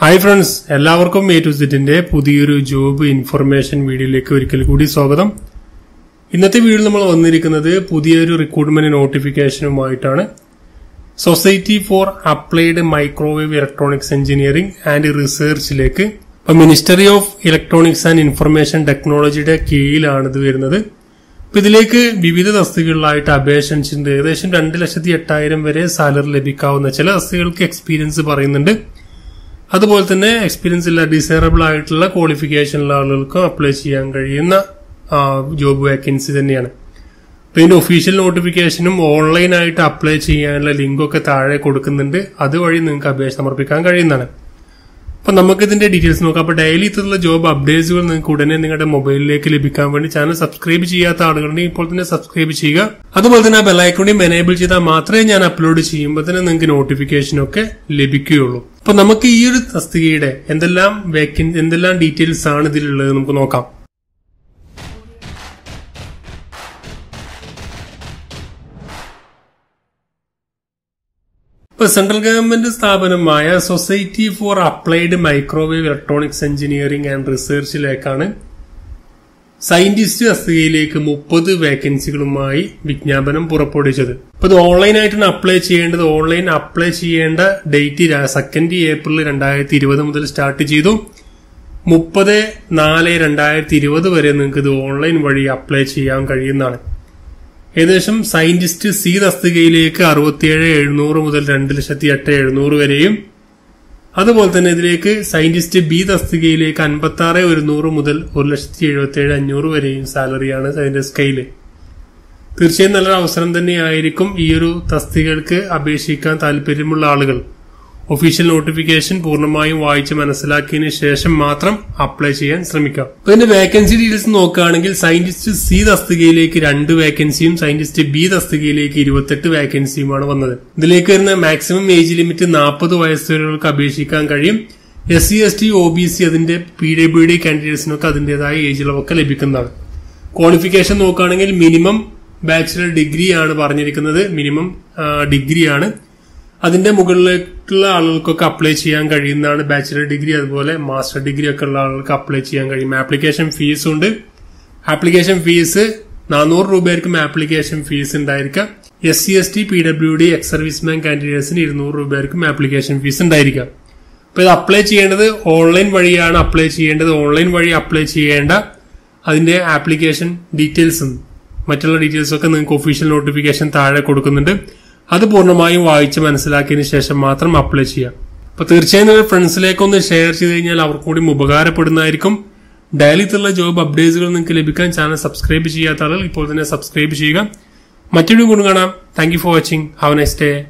Hi friends എല്ലാവർക്കും A to സെറ്റിന്റെ പുതിയൊരു ജോബ് ഇൻഫർമേഷൻ വീഡിയോയിലേക്ക് ഒരിക്കൽ കൂടി സ്വാഗതം. ഇന്നത്തെ വീഡിയോ നമ്മൾ വന്നിരിക്കുന്നത് പുതിയൊരു recruitment നോട്ടിഫിക്കേഷനുമായിട്ടാണ് society for applied microwave electronics engineering and റിസർച്ചിലേക്ക് ഇപ്പൊ ministry of electronics and information ടെക്നോളജിയുടെ കീഴിലാണ് ഇത് വരുന്നത്. അപ്പൊ ഇതിലേക്ക് വിവിധ തസ്തികകളിലായിട്ട് അപേക്ഷിച്ചിട്ടുണ്ട് ഏകദേശം രണ്ട് ലക്ഷത്തി എട്ടായിരം വരെ സാലറി ലഭിക്കാവുന്ന ചില തസ്തികൾക്ക് എക്സ്പീരിയൻസ് പറയുന്നുണ്ട്. അതുപോലെ തന്നെ എക്സ്പീരിയൻസ് ഇല്ല ഡിസൈറബിൾ ആയിട്ടുള്ള ക്വാളിഫിക്കേഷനുള്ള ആളുകൾക്കും അപ്ലൈ ചെയ്യാൻ കഴിയുന്ന ജോബ് വേക്കൻസി തന്നെയാണ്. അപ്പൊ ഇതിന്റെ ഒഫീഷ്യൽ നോട്ടിഫിക്കേഷനും ഓൺലൈനായിട്ട് അപ്ലൈ ചെയ്യാനുള്ള ലിങ്കൊക്കെ താഴെ കൊടുക്കുന്നുണ്ട്. അതുവഴി നിങ്ങൾക്ക് അപേക്ഷ സമർപ്പിക്കാൻ കഴിയുന്നതാണ്. അപ്പൊ നമുക്ക് ഇതിന്റെ ഡീറ്റെയിൽസ് നോക്കാം. അപ്പൊ ഡെയിലി ഇത്തരത്തിലുള്ള ജോബ് അപ്ഡേറ്റ്സുകൾ നിങ്ങൾക്ക് ഉടനെ നിങ്ങളുടെ മൊബൈലിലേക്ക് ലഭിക്കാൻ വേണ്ടി ചാനൽ സബ്സ്ക്രൈബ് ചെയ്യാത്ത ആളുകളുണ്ടെങ്കിൽ ഇപ്പോൾ തന്നെ സബ്സ്ക്രൈബ് ചെയ്യുക. അതുപോലെ തന്നെ ആ ബെലൈക്കോണിയും എനേബിൾ ചെയ്താൽ മാത്രമേ ഞാൻ അപ്ലോഡ് ചെയ്യുമ്പോൾ തന്നെ നിങ്ങൾക്ക് നോട്ടിഫിക്കേഷനൊക്കെ ലഭിക്കുകയുള്ളൂ. അപ്പൊ നമുക്ക് ഈ ഒരു തസ്തികയുടെ എന്തെല്ലാം വേക്കൻ എന്തെല്ലാം ഡീറ്റെയിൽസ് ആണ് ഇതിലുള്ളത് നമുക്ക് നോക്കാം. ഇപ്പൊ സെൻട്രൽ ഗവൺമെന്റ് സ്ഥാപനമായ society for applied microwave electronics engineering and റിസർച്ചിലേക്കാണ് scientist തസ്തികയിലേക്ക് മുപ്പത് വേക്കൻസികളുമായി വിജ്ഞാപനം പുറപ്പെടുവിച്ചത്. അപ്പൊ ഇത് ഓൺലൈനായിട്ടാണ് അപ്ലൈ ചെയ്യേണ്ടത്. ഓൺലൈൻ അപ്ലൈ ചെയ്യേണ്ട ഡേറ്റ് സെക്കൻഡ് ഏപ്രിൽ രണ്ടായിരത്തി ഇരുപത് മുതൽ സ്റ്റാർട്ട് ചെയ്തു. മുപ്പത് നാല് രണ്ടായിരത്തി ഇരുപത് വരെ നിങ്ങൾക്ക് ഇത് ഓൺലൈൻ വഴി അപ്ലൈ ചെയ്യാൻ കഴിയുന്നതാണ്. ഏകദേശം സയന്റിസ്റ്റ് സി തസ്തികയിലേക്ക് അറുപത്തിയേഴ് എഴുന്നൂറ് മുതൽ രണ്ട് ലക്ഷത്തി എട്ട് എഴുന്നൂറ് വരെയും അതുപോലെ തന്നെ ഇതിലേക്ക് സയന്റിസ്റ്റ് ബി തസ്തികയിലേക്ക് അൻപത്തി ആറ് ഒരുന്നൂറ് മുതൽ ഒരു ലക്ഷത്തി എഴുപത്തി ഏഴ് അഞ്ഞൂറ് വരെയും സാലറിയാണ് അതിന്റെ സ്കെയിൽ തീർച്ചയായും നല്ലൊരു അവസരം തന്നെയായിരിക്കും ഈ ഒരു തസ്തികൾക്ക് അപേക്ഷിക്കാൻ താല്പര്യമുള്ള ആളുകൾ. ഒഫീഷ്യൽ നോട്ടിഫിക്കേഷൻ പൂർണമായും വായിച്ച് മനസ്സിലാക്കിയതിന് ശേഷം മാത്രം അപ്ലൈ ചെയ്യാൻ ശ്രമിക്കാം. അപ്പൊ ഇതിന്റെ വേക്കൻസി ഡീറ്റെയിൽസ് നോക്കുകയാണെങ്കിൽ സയന്റിസ്റ്റ് സി തസ്തികയിലേക്ക് രണ്ട് വേക്കൻസിയും സയന്റിസ്റ്റ് ബി തസ്തികയിലേക്ക് ഇരുപത്തെട്ട് വേക്കൻസിയുമാണ് വന്നത്. ഇതിലേക്ക് വരുന്ന മാക്സിമം ഏജ് ലിമിറ്റ് നാൽപ്പത് വയസ്സുകാർക്ക് അപേക്ഷിക്കാൻ കഴിയും. S C S T O B C അതിന്റെ പി ഡബ്ല്യു ഡി കാൻഡിഡേറ്റ്സിനൊക്കെ അതിന്റേതായ ഏജ് ഇളവൊക്കെ ലഭിക്കുന്നതാണ്. ക്വാളിഫിക്കേഷൻ നോക്കുകയാണെങ്കിൽ മിനിമം ബാച്ചിലർ ഡിഗ്രിയാണ് പറഞ്ഞിരിക്കുന്നത്. മിനിമം ഡിഗ്രിയാണ് അതിന്റെ മുകളിലേക്കുള്ള ആളുകൾക്കൊക്കെ അപ്ലൈ ചെയ്യാൻ കഴിയുന്നതാണ് ബാച്ചിലർ ഡിഗ്രി അതുപോലെ മാസ്റ്റർ ഡിഗ്രി ഒക്കെ ഉള്ള ആളുകൾക്ക് അപ്ലൈ ചെയ്യാൻ കഴിയും. ആപ്ലിക്കേഷൻ ഫീസ് ഉണ്ട്. ആപ്ലിക്കേഷൻ ഫീസ് നാനൂറ് രൂപയായിരിക്കും ആപ്ലിക്കേഷൻ ഫീസ് ഉണ്ടായിരിക്കാം S C S T P W D ex serviceman കാൻഡിഡേറ്റ്സിന് ഇരുന്നൂറ് രൂപയായിരിക്കും ആപ്ലിക്കേഷൻ ഫീസ് ഉണ്ടായിരിക്കാം അപ്പൊ ഇത് അപ്ലൈ ചെയ്യേണ്ടത് ഓൺലൈൻ വഴിയാണ് അപ്ലൈ ചെയ്യേണ്ടത്. ഓൺലൈൻ വഴി അപ്ലൈ ചെയ്യേണ്ട അതിന്റെ ആപ്ലിക്കേഷൻ ഡീറ്റെയിൽസും മറ്റുള്ള ഡീറ്റെയിൽസും ഒക്കെ നിങ്ങൾക്ക് ഒഫീഷ്യൽ നോട്ടിഫിക്കേഷൻ താഴെ കൊടുക്കുന്നുണ്ട്. അത് പൂർണമായും വായിച്ച് മനസ്സിലാക്കിയതിന് ശേഷം മാത്രം അപ്ലൈ ചെയ്യാം. അപ്പൊ തീർച്ചയായും നിങ്ങൾ ഫ്രണ്ട്സിലേക്ക് ഒന്ന് ഷെയർ ചെയ്ത് കഴിഞ്ഞാൽ അവർക്ക് കൂടി ഉപകാരപ്പെടുന്നതായിരിക്കും. ഡെയിലിത്തുള്ള ജോബ് അപ്ഡേറ്റ്സുകൾ നിങ്ങൾക്ക് ലഭിക്കാൻ ചാനൽ സബ്സ്ക്രൈബ് ചെയ്യാത്ത ആളുകൾ ഇപ്പോൾ തന്നെ സബ്സ്ക്രൈബ് ചെയ്യുക. മറ്റൊരു ഗുണം കാണാം. Thank for watching. Have nice day.